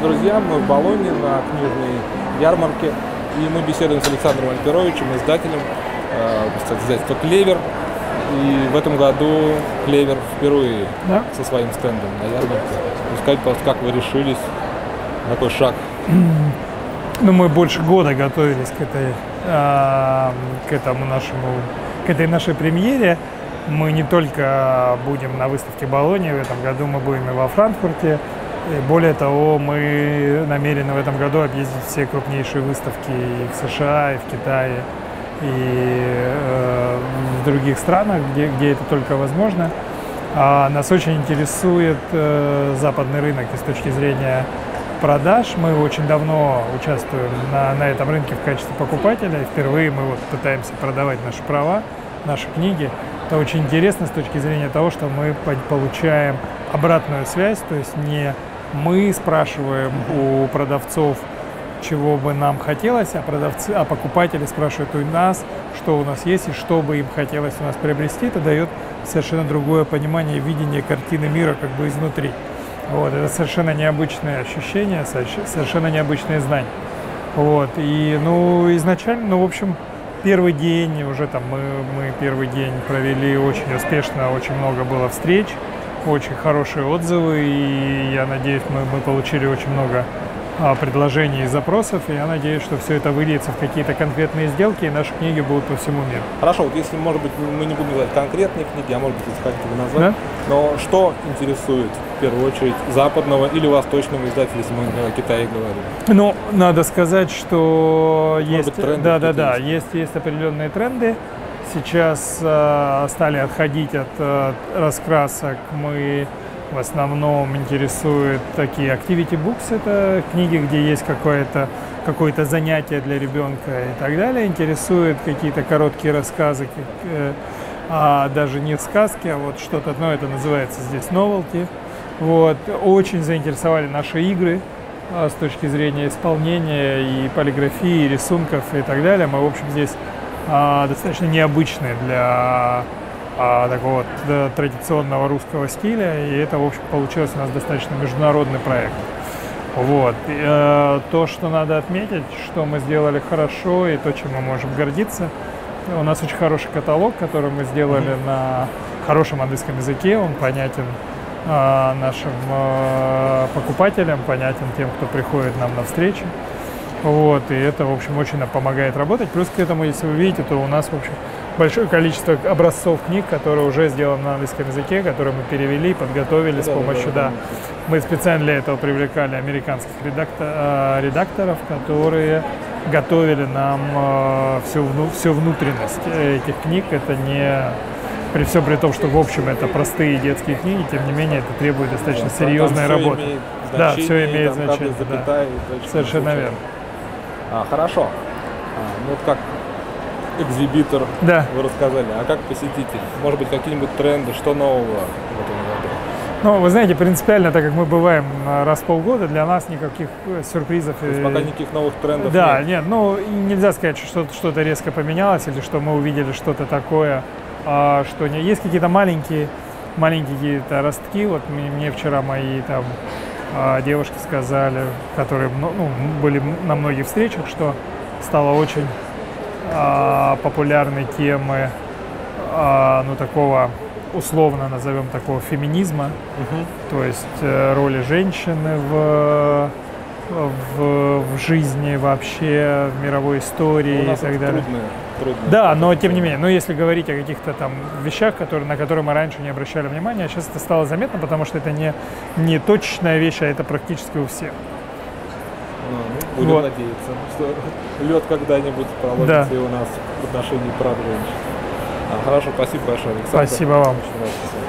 друзья, мы в Болоне на книжной ярмарке, и мы беседуем с Александром Альперовичем, издателем, э, кстати, издательства «Клевер». И в этом году «Клевер» впервые Да. со своим стендом на ярмарке. Расскажите, пожалуйста, как вы решились на такой шаг? Ну, мы больше года готовились к этой, а, к этому нашему, к этой нашей премьере. Мы не только будем на выставке Болонии в этом году, мы будем и во Франкфурте. И более того, мы намерены в этом году объездить все крупнейшие выставки и в США, и в Китае, и э, в других странах, где, где это только возможно. А нас очень интересует э, западный рынок и с точки зрения продаж. Мы очень давно участвуем на, на этом рынке в качестве покупателя. Впервые мы вот пытаемся продавать наши права, наши книги. Это очень интересно с точки зрения того, что мы по- получаем обратную связь, то есть не мы спрашиваем у продавцов, чего бы нам хотелось, а продавцы, а покупатели спрашивают у нас, что у нас есть и что бы им хотелось у нас приобрести. Это дает совершенно другое понимание видение картины мира как бы изнутри. Вот, это совершенно необычное ощущение, соверш- совершенно необычные знания. Вот, и, ну, изначально, ну, в общем, первый день, уже там мы, мы первый день провели очень успешно, очень много было встреч, очень хорошие отзывы, и я надеюсь, мы, мы получили очень много а, предложений и запросов, и я надеюсь, что все это выльется в какие-то конкретные сделки, и наши книги будут по всему миру. Хорошо, вот если, может быть, мы не будем называть конкретные книги, а может быть, если хотите вы назвать, Да? но что интересует в первую очередь западного или восточного издателя, если мы о Китае говорим? Ну, надо сказать, что есть, быть, тренды да, да, да, есть, есть определенные тренды. Сейчас э, стали отходить от э, раскрасок. Мы в основном интересуют такие activity books, это книги, где есть какое-то какое-то занятие для ребенка и так далее. Интересуют какие-то короткие рассказы, как, э, а даже не сказки, а вот что-то, ну это называется здесь novelty. Вот. Очень заинтересовали наши игры а, с точки зрения исполнения и полиграфии, и рисунков и так далее. Мы, в общем, здесь а, достаточно необычные для а, такого да, традиционного русского стиля, и это, в общем, получилось у нас достаточно международный проект. Вот. Э, то, что надо отметить, что мы сделали хорошо и то, чем мы можем гордиться, у нас очень хороший каталог, который мы сделали на хорошем английском языке, он понятен э, нашим э, покупателям, понятен тем, кто приходит нам на встречи. Вот, и это, в общем, очень нам помогает работать. Плюс к этому, если вы видите, то у нас, в общем, большое количество образцов книг, которые уже сделаны на английском языке, которые мы перевели, подготовили с Да, да, помощью, да, да. Мы специально для этого привлекали американских редакто- э, редакторов, которые готовили нам э, всю, вну- всю внутренность этих книг. Это не при всем при том, что в общем это простые детские книги, тем не менее это требует достаточно Там серьезной работы. имеет Да, значение, всё имеет там каждая значение, да. запятая точка Совершенно случайно. верно. А, хорошо. А, ну вот как экзибитор Да. вы рассказали, а как посетитель? Может быть, какие-нибудь тренды, что нового в этом году? Ну, вы знаете, принципиально, так как мы бываем раз в полгода, для нас никаких э, сюрпризов. То есть э, пока никаких новых трендов Да, нет. нет, ну нельзя сказать, что что-то, резко поменялось или что мы увидели что-то такое, а, что не есть какие-то маленькие, маленькие какие-то ростки. Вот мне, мне вчера мои там девушки сказали, которые ну, были на многих встречах, что стало очень а, популярной темы, а, ну такого условно назовем такого феминизма, Мгм. то есть э, роли женщины в, в, в жизни вообще, в мировой истории Ну, и так далее. трудные, трудные. Да, но тем не менее, ну если говорить о каких-то там вещах, которые, на которые мы раньше не обращали внимания, сейчас это стало заметно, потому что это не, не точечная вещь, а это практически у всех. Ну, ну, будем Вот. надеяться, что лед когда-нибудь проломится Да. и у нас в отношении прав женщин. А, хорошо, спасибо большое, Александр. Спасибо вам. Очень что